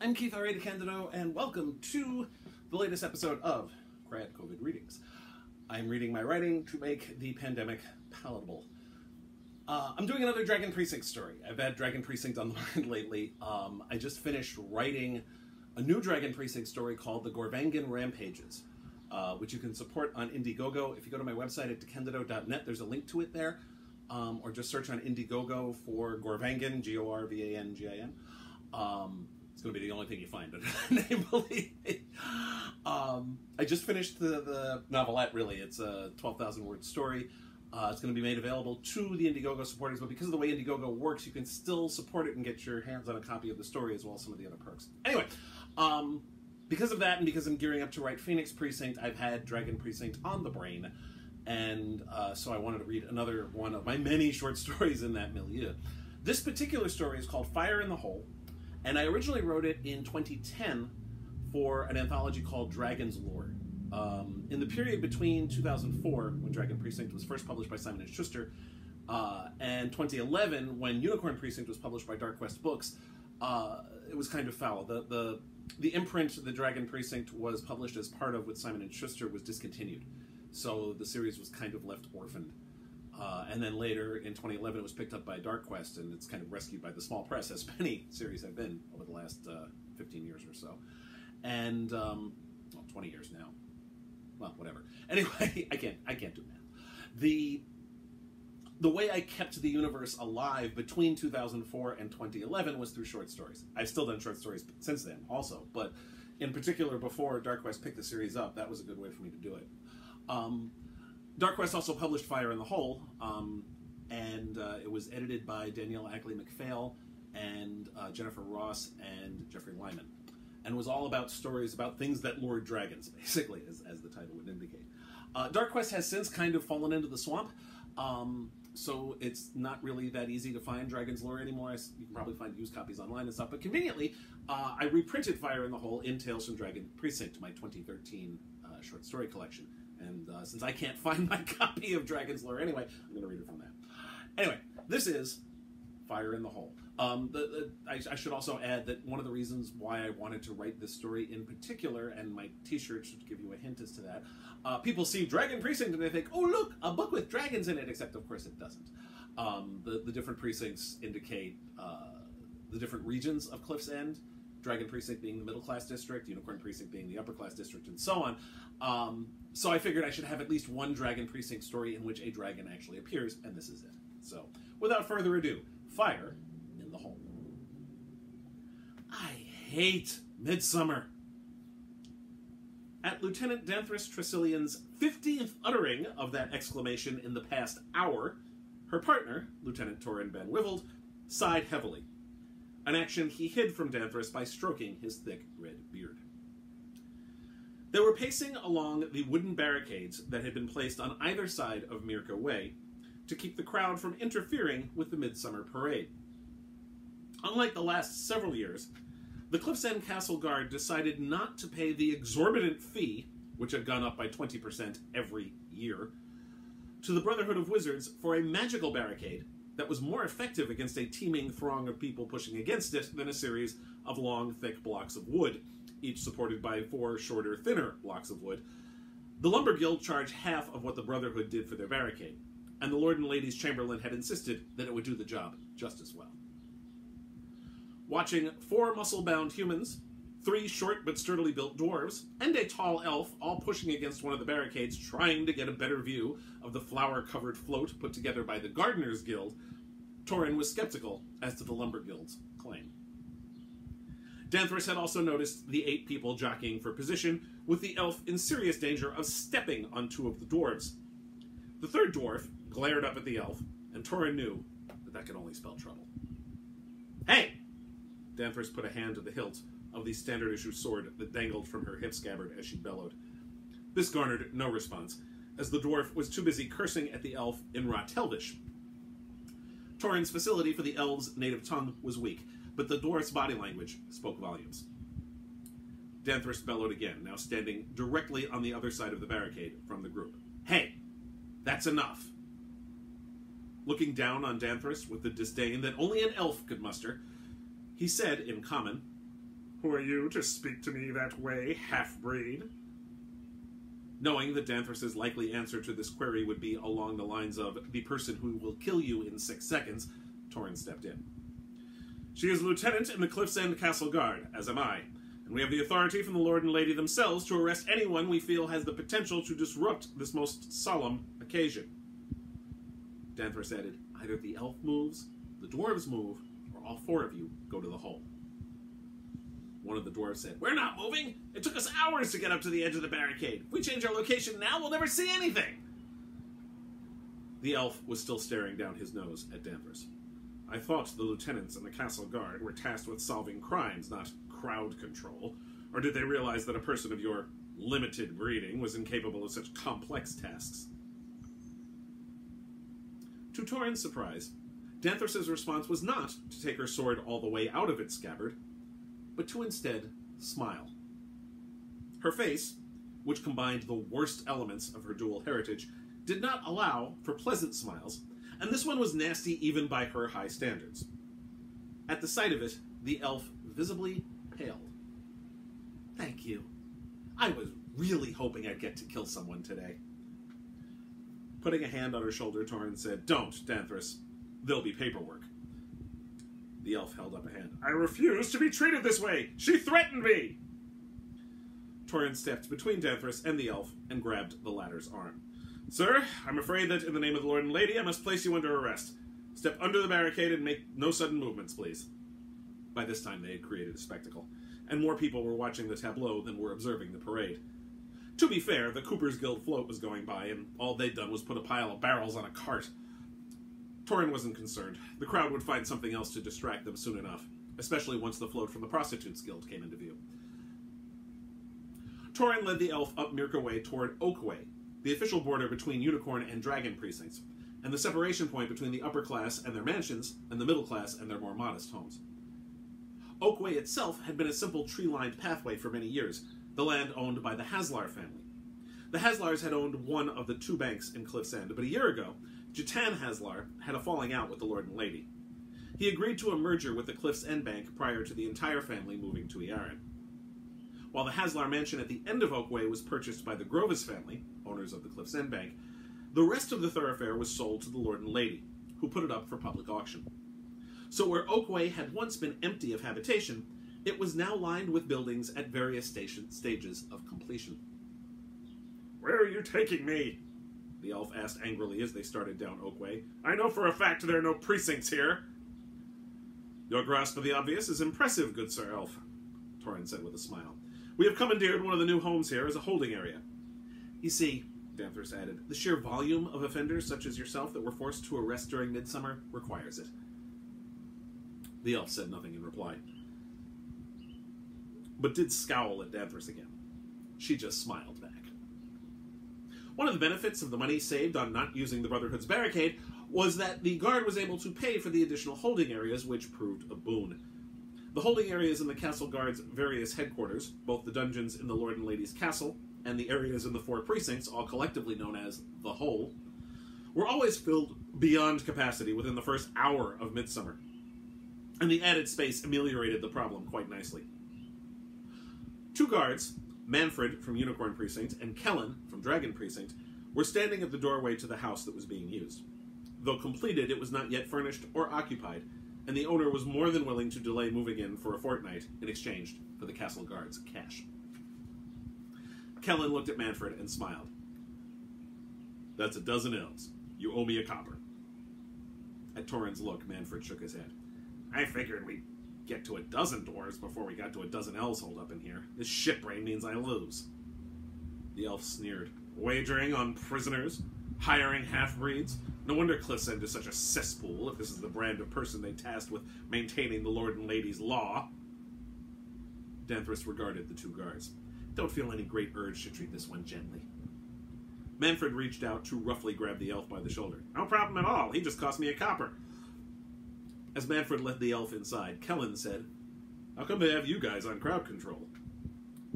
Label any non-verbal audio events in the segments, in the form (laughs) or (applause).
I'm Keith R. A. DeCandido, and welcome to the latest episode of KRAD COVID Readings. I'm reading my writing to make the pandemic palatable. Uh, I'm doing another Dragon Precinct story. I've had Dragon Precinct on the (laughs) mind lately. Um, I just finished writing a new Dragon Precinct story called The Gorvangan Rampages, uh, which you can support on Indiegogo. If you go to my website at decandido.net, there's a link to it there. Um, or just search on Indiegogo for Gorvangan, G O R V A N G I N. Um, it's going to be the only thing you find under (laughs) name, believe me. Um, I just finished the, the novelette, really. It's a 12,000 word story. Uh, it's going to be made available to the Indiegogo supporters, but because of the way Indiegogo works, you can still support it and get your hands on a copy of the story as well as some of the other perks. Anyway, um, because of that and because I'm gearing up to write Phoenix Precinct, I've had Dragon Precinct on the brain, and uh, so I wanted to read another one of my many short (laughs) stories in that milieu. This particular story is called Fire in the Hole. And I originally wrote it in 2010 for an anthology called Dragon's Lure. Um, in the period between 2004, when Dragon Precinct was first published by Simon & Schuster, uh, and 2011, when Unicorn Precinct was published by Dark Quest Books, uh, it was kind of foul. The, the, the imprint the Dragon Precinct was published as part of with Simon & Schuster was discontinued. So the series was kind of left orphaned. Uh, and then later in 2011, it was picked up by Dark Quest, and it's kind of rescued by the small press, (laughs) as many series have been over the last uh, 15 years or so. And um, well, 20 years now. Well, whatever. (laughs) Anyway, I can't I can't do math. The the way I kept the universe alive between 2004 and 2011 was through short stories. I've still done short stories since then, also, but in particular, before Dark Quest picked the series up, that was a good way for me to do it. Um, Dark Quest also published Fire in the Hole, um, and uh, it was edited by Danielle Ackley McPhail and uh, Jennifer Ross and Jeffrey Lyman, and was all about stories about things that lured dragons, (laughs) basically, as, as the title would indicate. Uh, Dark Quest has since kind of fallen into the swamp, um, so it's not really that easy to find Dragon's Lure anymore. You can probably find used copies online and stuff, but conveniently, uh, I reprinted Fire in the Hole in Tales from Dragon Precinct, my 2013 uh, short story collection and uh, since I can't (laughs) find my copy of Dragon's Lure anyway, I'm going to read it from that. Anyway, this is Fire in the Hole. Um, the, the, I, I, should also add that one of the reasons why I wanted to write this story in particular, and my T-shirt should give you a hint as to that. Uh, people see Dragon Precinct and they think, "Oh, look, a book with dragons in it." Except, of course, it doesn't. Um, the, the different precincts indicate uh, the different regions of Cliff's End. Dragon Precinct being the middle class district, Unicorn Precinct being the upper class district, and so on. Um, so I figured I should have at least one Dragon Precinct story in which a dragon actually appears, and this is it. So, without further ado, Fire in the Hole. I hate Midsummer. At Lieutenant Danthres Tressilian's 50th uttering of that exclamation in the past hour, her partner, Lieutenant Torin ban Wyvald, sighed heavily an action he hid from Danthres by stroking his thick red beard. They were pacing along the wooden barricades that had been placed on either side of Mirka Way to keep the crowd from interfering with the midsummer parade. Unlike the last several years, the Cliff's End Castle Guard decided not to pay the exorbitant fee, which had gone up by 20% every year, to the Brotherhood of Wizards for a magical barricade that was more effective against a teeming throng of people pushing against it than a series of long, thick blocks of wood, each supported by four shorter, thinner blocks of wood. The Lumber Guild charged half of what the Brotherhood did for their barricade, and the Lord and Ladies Chamberlain had insisted that it would do the job just as well. Watching four muscle bound humans, three short but sturdily built dwarves, and a tall elf all pushing against one of the barricades, trying to get a better view of the flower covered float put together by the Gardeners Guild, Torin was skeptical as to the Lumber Guild's claim. Danthres had also noticed the eight people jockeying for position, with the elf in serious danger of stepping on two of the dwarves. The third dwarf glared up at the elf, and Torin knew that that could only spell trouble. Hey! Danthres put a hand to the hilt of the standard issue sword that dangled from her hip scabbard as she bellowed. This garnered no response, as the dwarf was too busy cursing at the elf in Ratelvish. Torin's facility for the elf's native tongue was weak, but the dwarf's body language spoke volumes. Danthres bellowed again, now standing directly on the other side of the barricade from the group. Hey, that's enough. Looking down on Danthres with the disdain that only an elf could muster, he said in common, Who are you to speak to me that way, half breed? Knowing that Danthres's likely answer to this query would be along the lines of the person who will kill you in six seconds, Torin stepped in. She is lieutenant in the Cliff's End Castle Guard, as am I, and we have the authority from the Lord and Lady themselves to arrest anyone we feel has the potential to disrupt this most solemn occasion. Danthres added, Either the elf moves, the dwarves move, or all four of you go to the hole. One of the dwarves said, We're not moving! It took us hours to get up to the edge of the barricade. If we change our location now, we'll never see anything! The elf was still staring down his nose at Danthres. I thought the lieutenants and the castle guard were tasked with solving crimes, not crowd control. Or did they realize that a person of your limited breeding was incapable of such complex tasks? To Torin's surprise, Danthres's response was not to take her sword all the way out of its scabbard, but to instead smile. Her face, which combined the worst elements of her dual heritage, did not allow for pleasant smiles, and this one was nasty even by her high standards. At the sight of it, the elf visibly paled. Thank you. I was really hoping I'd get to kill someone today. Putting a hand on her shoulder, Torin said, Don't, Danthres. There'll be paperwork. The elf held up a hand. I refuse to be treated this way! She threatened me! Torin stepped between Danthres and the elf and grabbed the latter's arm. Sir, I'm afraid that in the name of the Lord and Lady, I must place you under arrest. Step under the barricade and make no sudden movements, please. By this time, they had created a spectacle, and more people were watching the tableau than were observing the parade. To be fair, the Cooper's Guild float was going by, and all they'd done was put a pile of barrels on a cart. Torin wasn't concerned. The crowd would find something else to distract them soon enough, especially once the float from the Prostitutes Guild came into view. Torin led the elf up Mirka Way toward Oakway, the official border between Unicorn and Dragon precincts, and the separation point between the upper class and their mansions and the middle class and their more modest homes. Oakway itself had been a simple tree lined pathway for many years, the land owned by the Haslar family. The Haslars had owned one of the two banks in Cliff's End, but a year ago, Jatan Haslar had a falling out with the Lord and Lady. He agreed to a merger with the Cliff's End Bank prior to the entire family moving to Erin. While the Haslar mansion at the end of Oakway was purchased by the Grovis family, owners of the Cliff's End Bank, the rest of the thoroughfare was sold to the Lord and Lady, who put it up for public auction. So where Oakway had once been empty of habitation, it was now lined with buildings at various station, stages of completion. Where are you taking me? The elf asked angrily as they started down Oakway. I know for a fact there are no precincts here. Your grasp of the obvious is impressive, good Sir Elf, Torin said with a smile. We have commandeered one of the new homes here as a holding area. You see, Danthres added, the sheer volume of offenders such as yourself that were forced to arrest during midsummer requires it. The elf said nothing in reply but did scowl at Danthres again. She just smiled back. One of the benefits of the money saved on not using the Brotherhood's barricade was that the guard was able to pay for the additional holding areas, which proved a boon. The holding areas in the Castle Guard's various headquarters, both the dungeons in the Lord and Lady's castle and the areas in the four precincts, all collectively known as the Hole, were always filled beyond capacity within the first hour of midsummer. And the added space ameliorated the problem quite nicely. Two guards, Manfred from Unicorn Precinct and Kellen from Dragon Precinct, were standing at the doorway to the house that was being used. Though completed, it was not yet furnished or occupied, and the owner was more than willing to delay moving in for a fortnight in exchange for the castle guard's cash. Kellen looked at Manfred and smiled. That's a dozen elves. You owe me a copper. At Torin's look, Manfred shook his head. I figured we'd get to a dozen doors before we got to a dozen elves holed up in here. This shit brain means I lose. The elf sneered. Wagering on prisoners? Hiring half breeds? No wonder Cliff's End is such a cesspool if this is the brand of person they tasked with maintaining the Lord and Lady's law. Danthres regarded the two guards. Don't feel any great urge to treat this one gently. Manfred reached out to roughly grab the elf by the shoulder. No problem at all. He just cost me a copper. As Manfred led the elf inside, Kellen said, How come they have you guys on crowd control?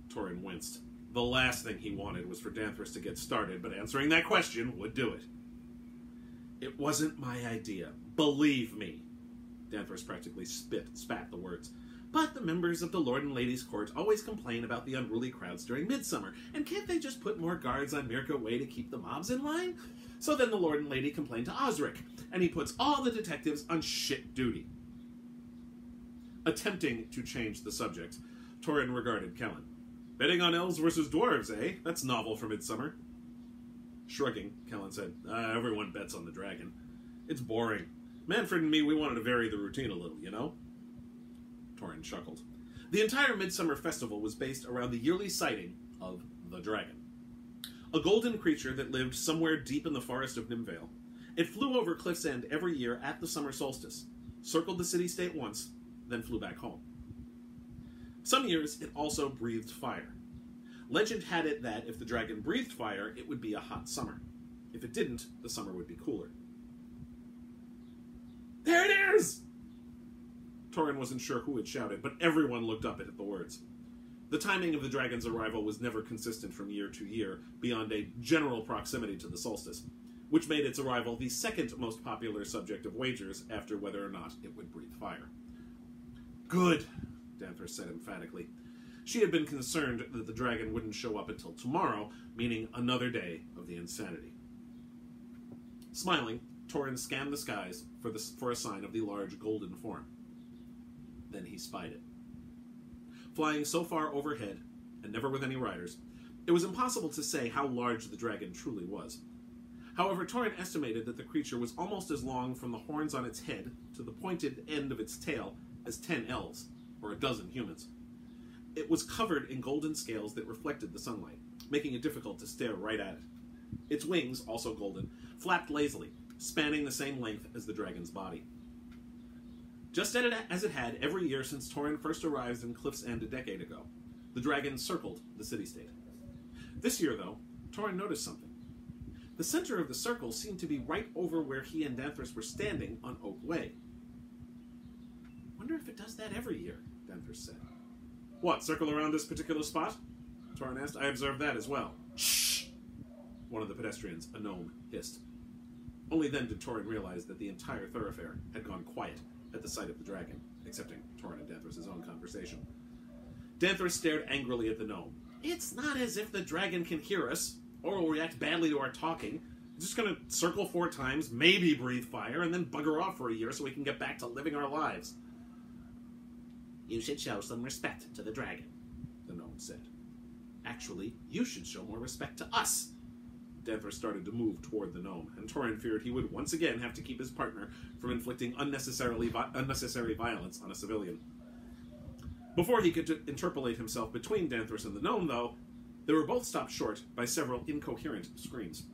Torin winced. The last thing he wanted was for Danthres to get started, but answering that question would do it. It wasn't my idea. Believe me. Danthres practically spit, spat the words. But the members of the Lord and Ladies Court always complain about the unruly crowds during midsummer, and can't they just put more guards on Mirka Way to keep the mobs in line? So then the Lord and Lady complain to Osric, and he puts all the detectives on shit duty. Attempting to change the subject, Torin regarded Kellen. Betting on elves versus dwarves, eh? That's novel for midsummer. Shrugging, Kellen said, uh, Everyone bets on the dragon. It's boring. Manfred and me, we wanted to vary the routine a little, you know? Torin chuckled. The entire Midsummer Festival was based around the yearly sighting of the dragon. A golden creature that lived somewhere deep in the forest of Nimvale. It flew over Cliff's End every year at the summer solstice, circled the city state once, then flew back home. Some years it also breathed fire. Legend had it that if the dragon breathed fire, it would be a hot summer. If it didn't, the summer would be cooler. There it is! Torin wasn't sure who had shouted, but everyone looked up at the words. The timing of the dragon's arrival was never consistent from year to year, beyond a general proximity to the solstice, which made its arrival the second most popular subject of wagers after whether or not it would breathe fire. Good, Danthres said emphatically. She had been concerned that the dragon wouldn't show up until tomorrow, meaning another day of the insanity. Smiling, Torin scanned the skies for, the, for a sign of the large golden form. Then he spied it. Flying so far overhead, and never with any riders, it was impossible to say how large the dragon truly was. However, Torin estimated that the creature was almost as long from the horns on its head to the pointed end of its tail as ten elves, or a dozen humans. It was covered in golden scales that reflected the sunlight, making it difficult to stare right at it. Its wings, also golden, flapped lazily, spanning the same length as the dragon's body. Just as it had every year since Torin first arrived in Cliff's End a decade ago, the dragon circled the city-state. This year, though, Torin noticed something. The center of the circle seemed to be right over where he and Danthres were standing on Oak Way. Wonder if it does that every year, Danthres said. What, circle around this particular spot? Torin asked. I observed that as well. Shh! One of the pedestrians, a gnome, hissed. Only then did Torin realize that the entire thoroughfare had gone quiet at the sight of the dragon, excepting Torin and Danthres' own conversation. Danthres stared angrily at the gnome. It's not as if the dragon can hear us, or will react badly to our talking. It's just gonna circle four times, maybe breathe fire, and then bugger off for a year so we can get back to living our lives. You should show some respect to the dragon, the gnome said. Actually, you should show more respect to us. Danthres started to move toward the gnome, and Torin feared he would once again have to keep his partner from inflicting unnecessarily vi- unnecessary violence on a civilian. Before he could interpolate himself between Danthres and the gnome, though, they were both stopped short by several incoherent screams.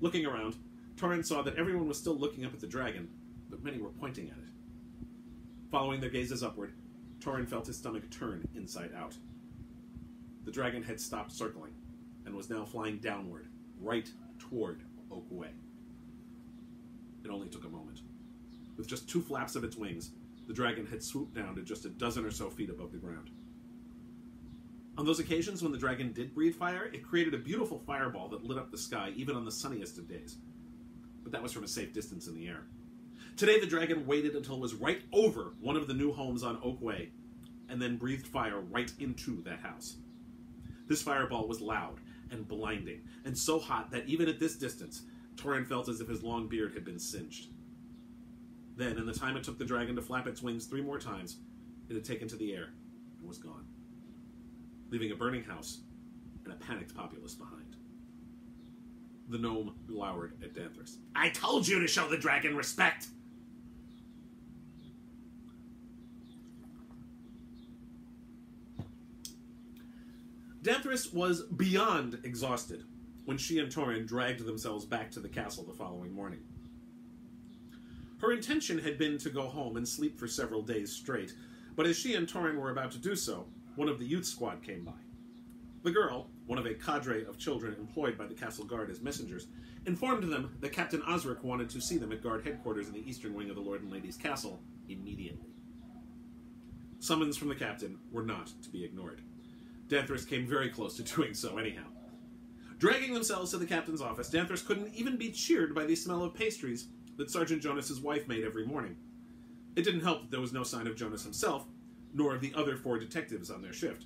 Looking around, Torin saw that everyone was still looking up at the dragon, but many were pointing at it. Following their gazes upward, Torin felt his stomach turn inside out. The dragon had stopped circling and was now flying downward, right toward Oak Way. It only took a moment. With just two flaps of its wings, the dragon had swooped down to just a dozen or so feet above the ground. On those occasions when the dragon did breathe fire, it created a beautiful fireball that lit up the sky even on the sunniest of days. But that was from a safe distance in the air. Today, the dragon waited until it was right over one of the new homes on Oak Way, and then breathed fire right into that house. This fireball was loud and blinding, and so hot that even at this distance, Torin felt as if his long beard had been singed. Then, in the time it took the dragon to flap its wings three more times, it had taken to the air and was gone, leaving a burning house and a panicked populace behind. The gnome glowered at Danthres. I told you to show the dragon respect! Danthres was beyond exhausted when she and Torin dragged themselves back to the castle the following morning. Her intention had been to go home and sleep for several days straight, but as she and Torin were about to do so, one of the youth squad came by. The girl, one of a cadre of children employed by the castle guard as messengers, informed them that Captain Osric wanted to see them at guard headquarters in the eastern wing of the Lord and Lady's castle immediately. Summons from the captain were not to be ignored. Danthres came very close to doing so anyhow. Dragging themselves to the captain's office, Danthres couldn't even be cheered by the smell of pastries that Sergeant Jonas's wife made every morning. It didn't help that there was no sign of Jonas himself, nor of the other four detectives on their shift.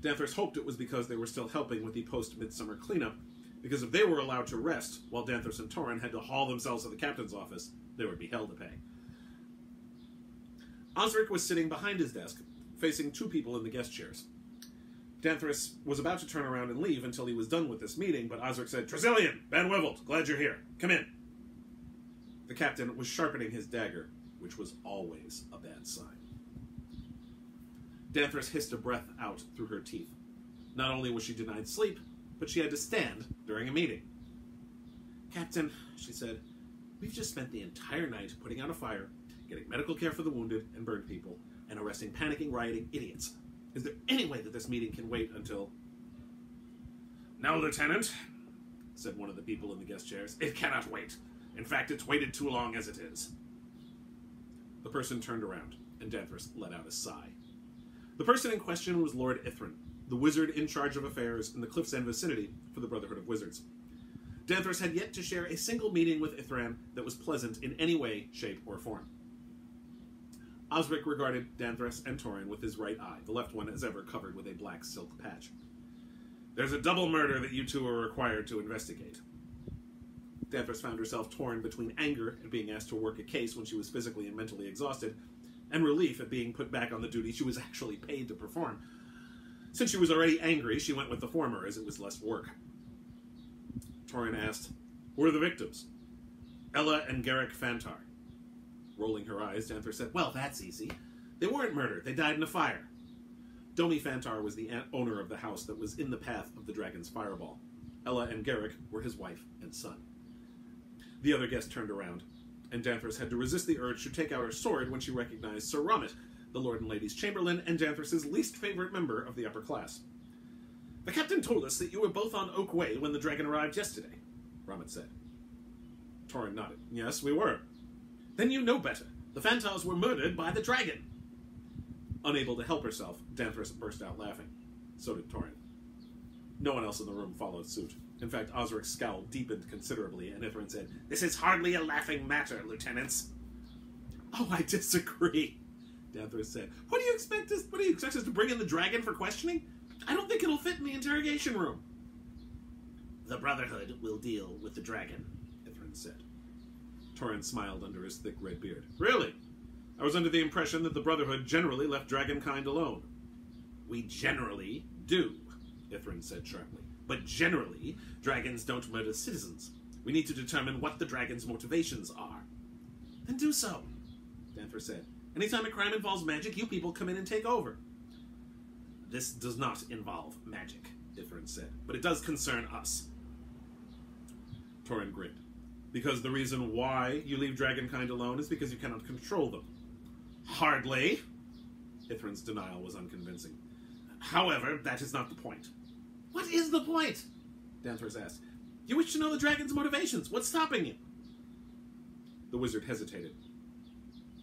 Danthres hoped it was because they were still helping with the post midsummer cleanup, because if they were allowed to rest while Danthres and Torin had to haul themselves to the captain's office, they would be hell to pay. Osric was sitting behind his desk, facing two people in the guest chairs. Danthres was about to turn around and leave until he was done with this meeting, but Osric said, Tresillian, ban Wyvald, glad you're here. Come in. The captain was sharpening his dagger, which was always a bad sign. Danthres hissed a breath out through her teeth. Not only was she denied sleep, but she had to stand during a meeting. Captain, she said, we've just spent the entire night putting out a fire, getting medical care for the wounded and burned people, and arresting panicking, rioting idiots. Is there any way that this meeting can wait until. Now, Lieutenant, said one of the people in the guest chairs. It cannot wait. In fact, it's waited too long as it is. The person turned around, and Danthres let out a sigh. The person in question was Lord Ithran, the wizard in charge of affairs in the Cliff's End vicinity for the Brotherhood of Wizards. Danthres had yet to share a single meeting with Ithran that was pleasant in any way, shape, or form. Osric regarded Danthres and Torin with his right eye, the left one as ever covered with a black silk patch. There's a double murder that you two are required to investigate. Danthres found herself torn between anger at being asked to work a case when she was physically and mentally exhausted, and relief at being put back on the duty she was actually paid to perform. Since she was already angry, she went with the former, as it was less work. Torin asked, Who are the victims? Ella and Garrick Fantar. Rolling her eyes, Danthres said, Well, that's easy. They weren't murdered, they died in a fire. Domi Fantar was the owner of the house that was in the path of the dragon's fireball. Ella and Garrick were his wife and son. The other guest turned around, and Danthres had to resist the urge to take out her sword when she recognized Sir Rommet, the Lord and Lady's Chamberlain and Danthres's least favorite member of the upper class. The captain told us that you were both on Oak Way when the dragon arrived yesterday, Rommet said. Torin nodded. Yes, we were. Then you know better. The Fantars were murdered by the dragon. Unable to help herself, Danthres burst out laughing. So did Torin. No one else in the room followed suit. In fact, Osric's scowl deepened considerably, and Ithran said, This is hardly a laughing matter, lieutenants. Oh, I disagree, Danthres said. What do you expect us what do you expect us to bring in the dragon for questioning? I don't think it'll fit in the interrogation room. The Brotherhood will deal with the dragon, Ithran said. Torin smiled under his thick red beard. Really? I was under the impression that the Brotherhood generally left dragonkind alone. We generally do, Ithran said sharply. But generally, dragons don't murder citizens. We need to determine what the dragon's motivations are. Then do so, Danthres said. Anytime a crime involves magic, you people come in and take over. This does not involve magic, Ithran said, but it does concern us. Torin grinned. Because the reason why you leave dragonkind alone is because you cannot control them. Hardly. Ithran's denial was unconvincing. However, that is not the point. What is the point? Danthres asked. You wish to know the dragon's motivations. What's stopping you? The wizard hesitated.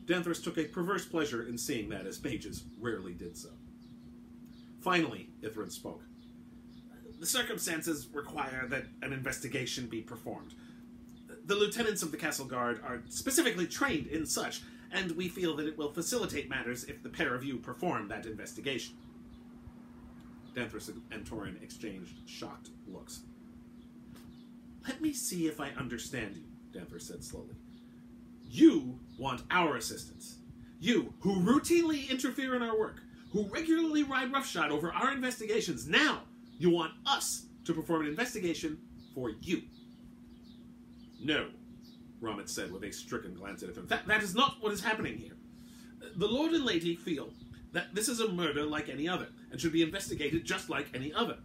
Danthres took a perverse pleasure in seeing that, as mages rarely did so. Finally, Ithran spoke. The circumstances require that an investigation be performed. The lieutenants of the castle guard are specifically trained in such, and we feel that it will facilitate matters if the pair of you perform that investigation. Danthres and Torin exchanged shocked looks. Let me see if I understand you, Danthres said slowly. You want our assistance. You, who routinely interfere in our work, who regularly ride roughshod over our investigations, now you want us to perform an investigation for you. No, Rommet said with a stricken glance at him. That, that is not what is happening here. The Lord and Lady feel that this is a murder like any other, and should be investigated just like any other.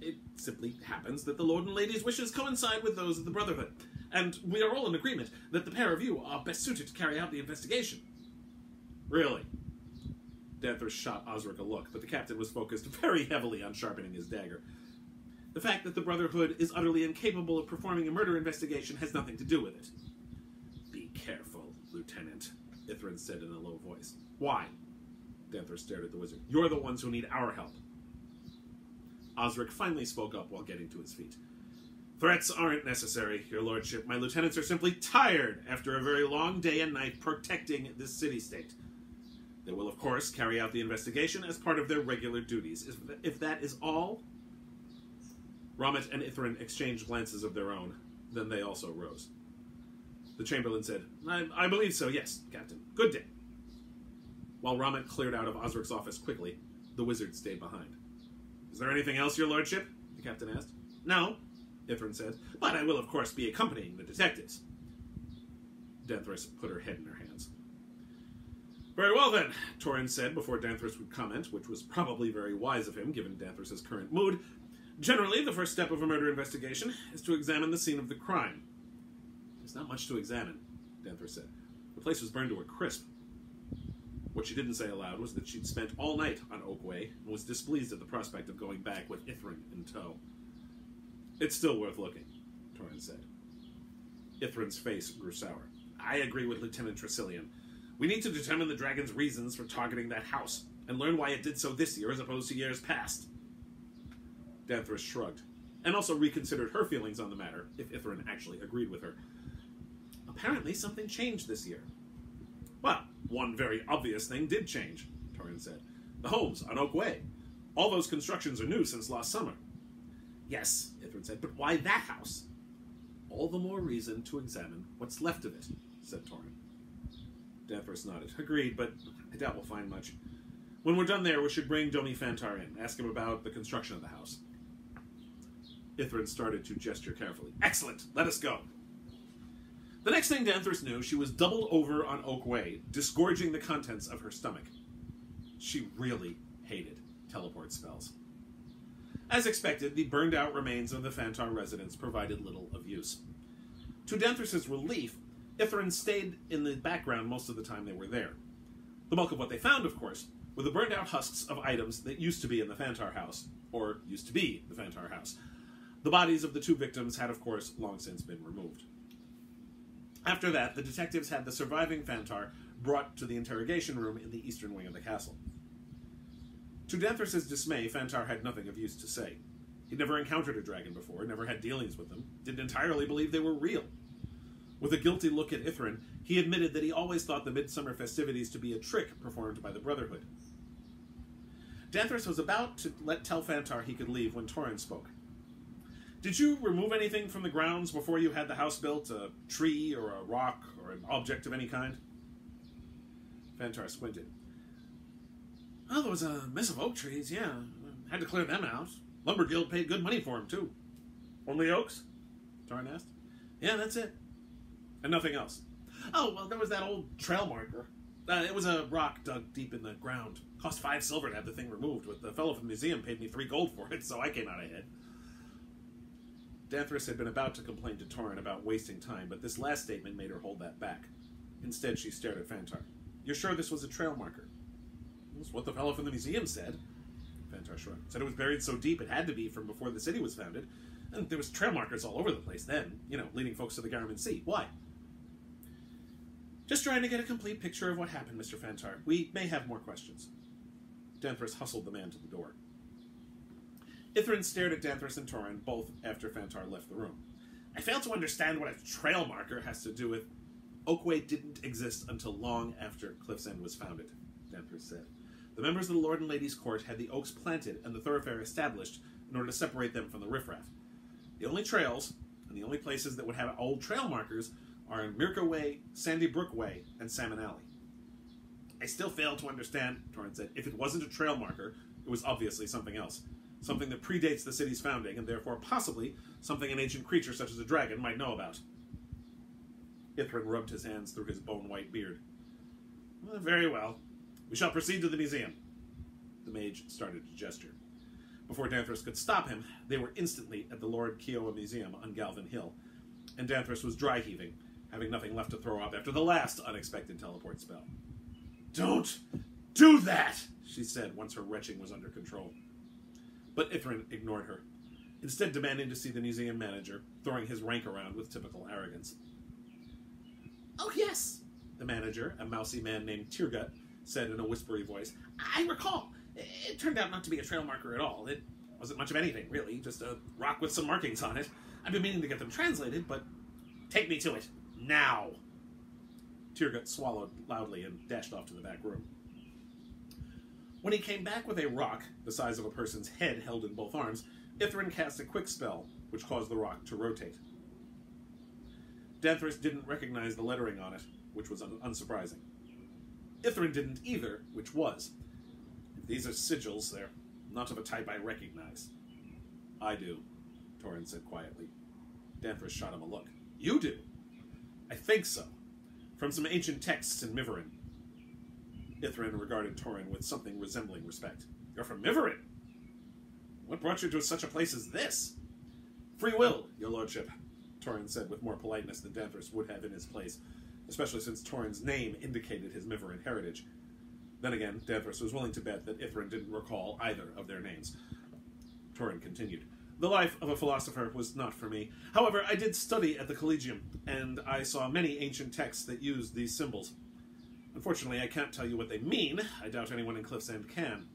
It simply happens that the Lord and Lady's wishes coincide with those of the Brotherhood, and we are all in agreement that the pair of you are best suited to carry out the investigation. Really? Danthres shot Osric a look, but the captain was focused very heavily on sharpening his dagger. The fact that the Brotherhood is utterly incapable of performing a murder investigation has nothing to do with it. Be careful, Lieutenant, Ithran said in a low voice. Why? Danthres stared at the wizard. You're the ones who need our help. Osric finally spoke up while getting to his feet. Threats aren't necessary, your lordship. My lieutenants are simply tired after a very long day and night protecting this city-state. They will, of course, carry out the investigation as part of their regular duties. If that is all, Romet and Ithrin exchanged glances of their own. Then they also rose. The Chamberlain said, I, I believe so, yes, Captain. Good day. While Romet cleared out of Osric's office quickly, the wizard stayed behind. Is there anything else, your lordship? The captain asked. No, Ithrin said, but I will, of course, be accompanying the detectives. Danthres put her head in her hands. Very well, then, Torin said before Danthres would comment, which was probably very wise of him, given Danthres's current mood. Generally, the first step of a murder investigation is to examine the scene of the crime. There's not much to examine, Danthres said. The place was burned to a crisp. What she didn't say aloud was that she'd spent all night on Oakway and was displeased at the prospect of going back with Ithrin in tow. It's still worth looking, Torin said. Ithrin's face grew sour. I agree with Lieutenant Tresillian. We need to determine the dragon's reasons for targeting that house, and learn why it did so this year as opposed to years past. Danthres shrugged, and also reconsidered her feelings on the matter, if Ithrin actually agreed with her. Apparently, something changed this year. Well, one very obvious thing did change, Torin said. The homes on Oak Way. All those constructions are new since last summer. Yes, Ithrin said, but why that house? All the more reason to examine what's left of it, said Torin. Danthres nodded. Agreed, but I doubt we'll find much. When we're done there, we should bring Domi Fantar in, ask him about the construction of the house. Ithrin started to gesture carefully. Excellent! Let us go! The next thing Danthres knew, she was doubled over on Oak Way, disgorging the contents of her stomach. She really hated teleport spells. As expected, the burned out remains of the Fantar residence provided little of use. To Danthres's relief, Ithrin stayed in the background most of the time they were there. The bulk of what they found, of course, were the burned out husks of items that used to be in the Fantar house, or used to be the Fantar house. The bodies of the two victims had, of course, long since been removed. After that, the detectives had the surviving Fantar brought to the interrogation room in the eastern wing of the castle. To Danthres's dismay, Fantar had nothing of use to say. He'd never encountered a dragon before, never had dealings with them, didn't entirely believe they were real. With a guilty look at Ithrin, he admitted that he always thought the midsummer festivities to be a trick performed by the Brotherhood. Danthres was about to let tell Fantar he could leave when Torin spoke. Did you remove anything from the grounds before you had the house built? A tree or a rock or an object of any kind? Fantar squinted. Oh, there was a mess of oak trees, yeah. Had to clear them out. Lumber Guild paid good money for them, too. Only oaks? Torin asked. Yeah, that's it. And nothing else. Oh, well, there was that old trail marker. Uh, it was a rock dug deep in the ground. Cost five silver to have the thing removed, but the fellow from the museum paid me three gold for it, so I came out ahead. Danthres had been about to complain to Torin about wasting time, but this last statement made her hold that back. Instead, she stared at Fantar. You're sure this was a trail marker? That's what the fellow from the museum said. Fantar shrugged. Said it was buried so deep it had to be from before the city was founded. And there was trail markers all over the place then, you know, leading folks to the Garmin Sea. Why? Just trying to get a complete picture of what happened, Mr. Fantar. We may have more questions. Danthres hustled the man to the door. Ithrin stared at Danthres and Torin, both after Fantar left the room. I fail to understand what a trail marker has to do with. Oakway didn't exist until long after Cliff's End was founded, Danthres said. The members of the Lord and Ladies Court had the oaks planted and the thoroughfare established in order to separate them from the riffraff. The only trails, and the only places that would have old trail markers, are in Mirka Way, Sandy Brook Way, and Salmon Alley. I still fail to understand, Torin said. If it wasn't a trail marker, it was obviously something else. Something that predates the city's founding, and therefore possibly something an ancient creature such as a dragon might know about. Ithrin rubbed his hands through his bone white beard. Well, very well. We shall proceed to the museum. The mage started to gesture. Before Danthres could stop him, they were instantly at the Lord Kiowa Museum on Galvin Hill, and Danthres was dry heaving, having nothing left to throw up after the last unexpected teleport spell. Don't do that, she said once her retching was under control. But ignored her, instead demanding to see the museum manager, throwing his rank around with typical arrogance. Oh, yes, the manager, a mousy man named Teargut, said in a whispery voice. I recall. It turned out not to be a trail marker at all. It wasn't much of anything, really, just a rock with some markings on it. I've been meaning to get them translated, but take me to it. Now. Teargut swallowed loudly and dashed off to the back room. When he came back with a rock the size of a person's head held in both arms, Ithrin cast a quick spell, which caused the rock to rotate. Danthres didn't recognize the lettering on it, which was un- unsurprising. Ithrin didn't either, which was. If these are sigils, they're not of a type I recognize. I do, Torin said quietly. Danthres shot him a look. You do? I think so. From some ancient texts in Miverin. Ithrin regarded Torin with something resembling respect. You're from Miverin? What brought you to such a place as this? Free will, your lordship, Torin said with more politeness than Danthres would have in his place, especially since Torin's name indicated his Miverin heritage. Then again, Danthres was willing to bet that Ithrin didn't recall either of their names. Torin continued. The life of a philosopher was not for me. However, I did study at the Collegium, and I saw many ancient texts that used these symbols. Unfortunately, I can't tell you what they mean. I doubt anyone in Cliff's End can.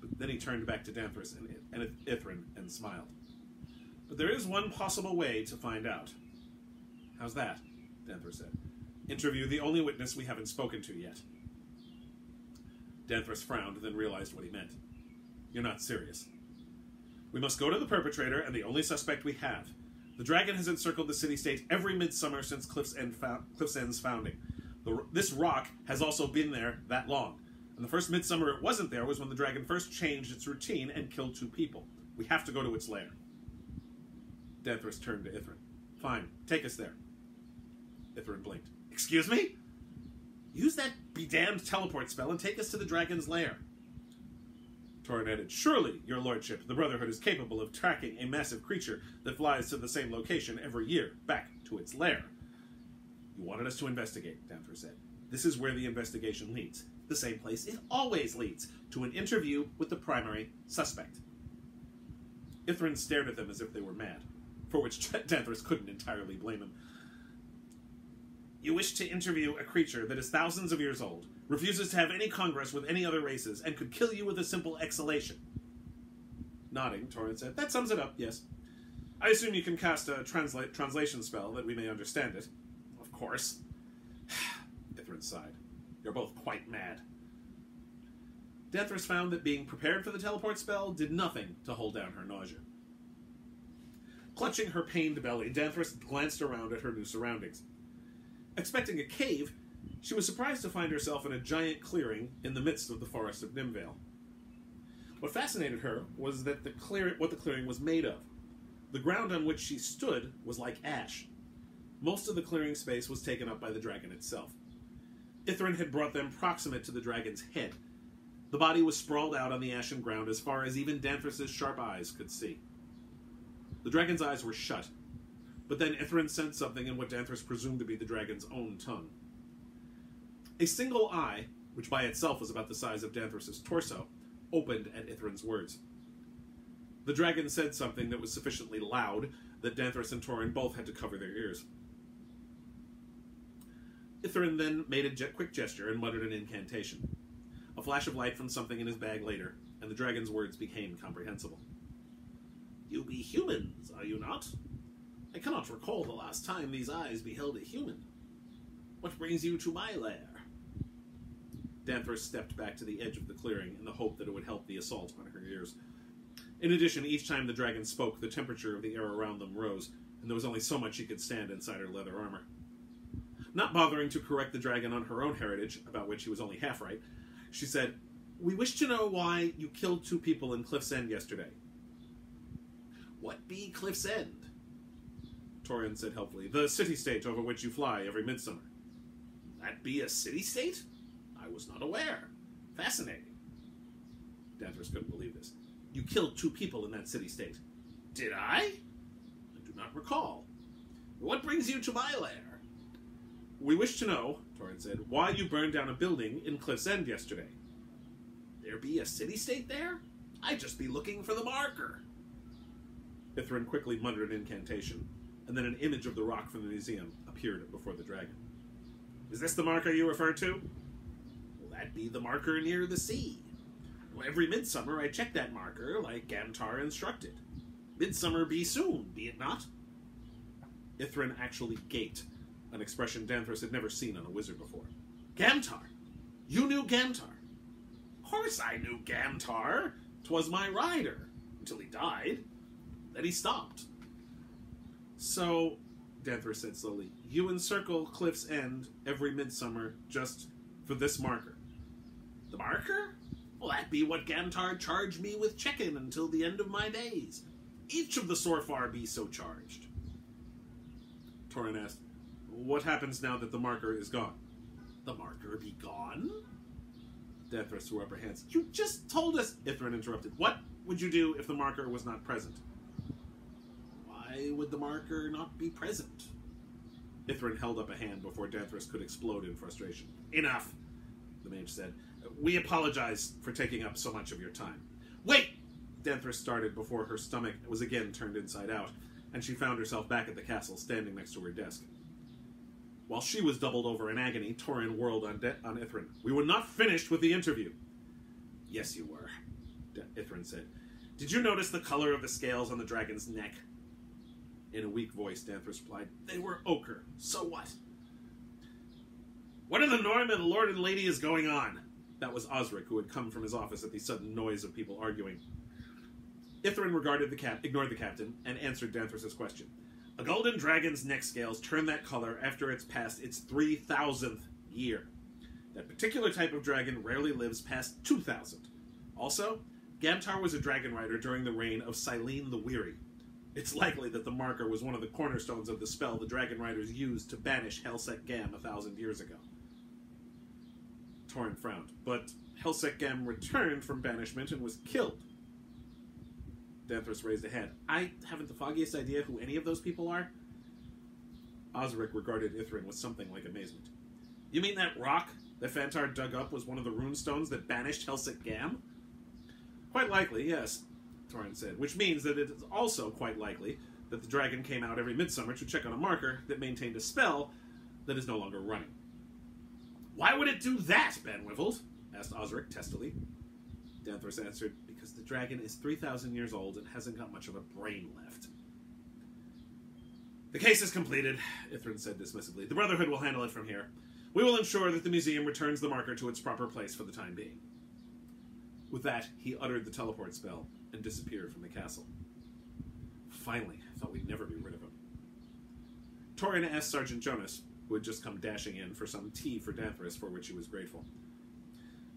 But then he turned back to Danthres and, and Ithrin and smiled. But there is one possible way to find out. How's that? Danthres said. Interview the only witness we haven't spoken to yet. Danthres frowned, then realized what he meant. You're not serious. We must go to the perpetrator and the only suspect we have. The dragon has encircled the city-state every midsummer since Cliff's, End Cliff's End's founding. The, this rock has also been there that long. And the first midsummer it wasn't there was when the dragon first changed its routine and killed two people. We have to go to its lair. Danthres turned to Ithrin. Fine, take us there. Ithrin blinked. Excuse me? Use that bedamned teleport spell and take us to the dragon's lair. Torin added, Surely, your lordship, the Brotherhood is capable of tracking a massive creature that flies to the same location every year, back to its lair. You wanted us to investigate, Danthres said. This is where the investigation leads. The same place it always leads, to an interview with the primary suspect. Ithrin stared at them as if they were mad, for which (laughs) Danthres couldn't entirely blame him. You wish to interview a creature that is thousands of years old, refuses to have any congress with any other races, and could kill you with a simple exhalation. Nodding, Torin said, That sums it up, yes. I assume you can cast a transla- translation spell that we may understand it. Course. (sighs) Ithrin sighed. You're both quite mad. Danthres found that being prepared for the teleport spell did nothing to hold down her nausea. Clutching her pained belly, Danthres glanced around at her new surroundings. Expecting a cave, she was surprised to find herself in a giant clearing in the midst of the forest of Nimvale. What fascinated her was that the clear what the clearing was made of. The ground on which she stood was like ash. Most of the clearing space was taken up by the dragon itself. Ithrin had brought them proximate to the dragon's head. The body was sprawled out on the ashen ground as far as even Danthres's sharp eyes could see. The dragon's eyes were shut, but then Ithrin sensed something in what Danthres presumed to be the dragon's own tongue. A single eye, which by itself was about the size of Danthres's torso, opened at Ithrin's words. The dragon said something that was sufficiently loud that Danthres and Torin both had to cover their ears. Ithrin then made a quick gesture and muttered an incantation. A flash of light from something in his bag later, and the dragon's words became comprehensible. You be humans, are you not? I cannot recall the last time these eyes beheld a human. What brings you to my lair? Danthres stepped back to the edge of the clearing in the hope that it would help the assault on her ears. In addition, each time the dragon spoke, the temperature of the air around them rose, and there was only so much she could stand inside her leather armor. Not bothering to correct the dragon on her own heritage, about which he was only half right, she said, We wish to know why you killed two people in Cliff's End yesterday. What be Cliff's End? Torin said helpfully. The city-state over which you fly every midsummer. That be a city-state? I was not aware. Fascinating. Danthres couldn't believe this. You killed two people in that city-state. Did I? I do not recall. What brings you to my lair? We wish to know, Torin said, why you burned down a building in Cliff's End yesterday. There be a city-state there? I'd just be looking for the marker. Ithrin quickly muttered an incantation, and then an image of the rock from the museum appeared before the dragon. Is this the marker you refer to? Will that be the marker near the sea? Well, every midsummer I check that marker, like Gamtar instructed. Midsummer be soon, be it not? Ithrin actually gaped an expression Danthres had never seen on a wizard before. Gamtar! You knew Gamtar! course I knew Gamtar. 'Twas my rider. Until he died. Then he stopped. So, Danthres said slowly, you encircle Cliff's End every midsummer just for this marker. The marker? Well, that be what Gamtar charged me with checking until the end of my days. Each of the Sorfar be so charged. Torin asked, What happens now that the marker is gone? The marker be gone? Danthres threw up her hands. You just told us. Ithrin interrupted. What would you do if the marker was not present? Why would the marker not be present? Ithrin held up a hand before Danthres could explode in frustration. Enough, the mage said. We apologize for taking up so much of your time. Wait! Danthres started before her stomach was again turned inside out, and she found herself back at the castle, standing next to her desk. While she was doubled over in agony, Torin whirled on, De- on Ithrin. We were not finished with the interview. Yes, you were, De- Ithrin said. Did you notice the color of the scales on the dragon's neck? In a weak voice, Danthres replied, They were ochre. So what? What in the Norman Lord and Lady is going on? That was Osric, who had come from his office at the sudden noise of people arguing. Ithrin regarded the cap, ignored the captain, and answered Danthres's question. A golden dragon's neck scales turn that color after it's passed its 3,000th year. That particular type of dragon rarely lives past 2,000. Also, Gamtar was a dragon rider during the reign of Silene the Weary. It's likely that the marker was one of the cornerstones of the spell the dragon riders used to banish Helsek Gam a thousand years ago. Torin frowned, but Helsek Gam returned from banishment and was killed. Danthres raised a hand. I haven't the foggiest idea who any of those people are. Osric regarded Ithrin with something like amazement. You mean that rock that Fantar dug up was one of the rune stones that banished Helsek Gam? Quite likely, yes, Torin said, which means that it is also quite likely that the dragon came out every midsummer to check on a marker that maintained a spell that is no longer running. Why would it do that, Ben asked Osric testily. Danthres answered, because the dragon is 3,000 years old and hasn't got much of a brain left. The case is completed, Ithrin said dismissively. The Brotherhood will handle it from here. We will ensure that the museum returns the marker to its proper place for the time being. With that, he uttered the teleport spell and disappeared from the castle. Finally, I thought we'd never be rid of him. Torin asked Sergeant Jonas, who had just come dashing in for some tea for Danthres, for which he was grateful.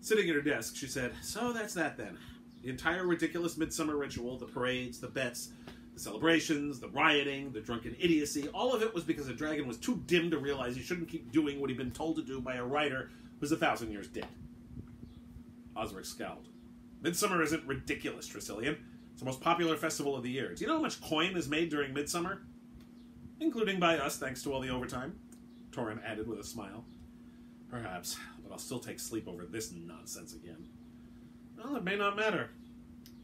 Sitting at her desk, she said, So that's that then. The entire ridiculous midsummer ritual, the parades, the bets, the celebrations, the rioting, the drunken idiocy, all of it was because a dragon was too dim to realize he shouldn't keep doing what he'd been told to do by a rider who's a thousand years dead. Osric scowled. Midsummer isn't ridiculous, Tresyllione. It's the most popular festival of the year. Do you know how much coin is made during Midsummer? Including by us, thanks to all the overtime. Torin added with a smile. Perhaps, but I'll still take sleep over this nonsense again. Well, it may not matter.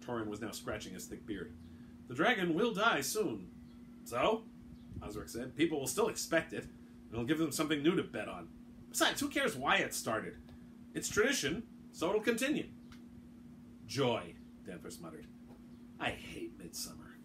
Torin was now scratching his thick beard. The dragon will die soon. So, Osric said, people will still expect it. It'll give them something new to bet on. Besides, who cares why it started? It's tradition, so it'll continue. Joy, Danthres muttered. I hate midsummer.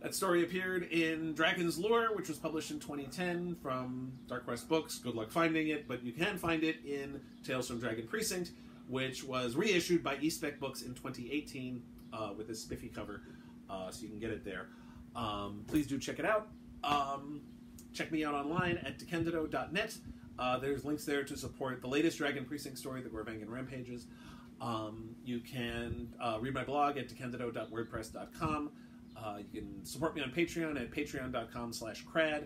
That story appeared in Dragon's Lure, which was published in 2010 from Dark Quest Books. Good luck finding it, but you can find it in Tales from Dragon Precinct, which was reissued by eSpec Books in 2018 uh, with this spiffy cover, uh, so you can get it there. Um, please do check it out. Um, check me out online at decandido.net. Uh, there's links there to support the latest Dragon Precinct story, The Gorvangan Rampages. Um, you can uh, read my blog at decandido.wordpress.com. Uh, you can support me on Patreon at patreon.com slash krad.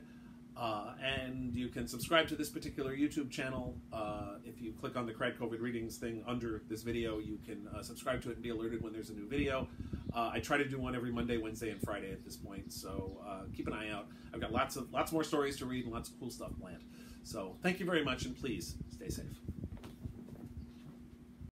Uh, and you can subscribe to this particular YouTube channel. Uh, if you click on the KRAD COVID Readings thing under this video, you can uh, subscribe to it and be alerted when there's a new video. Uh, I try to do one every Monday, Wednesday, and Friday at this point, so uh, keep an eye out. I've got lots of lots more stories to read and lots of cool stuff planned. So thank you very much, and please stay safe.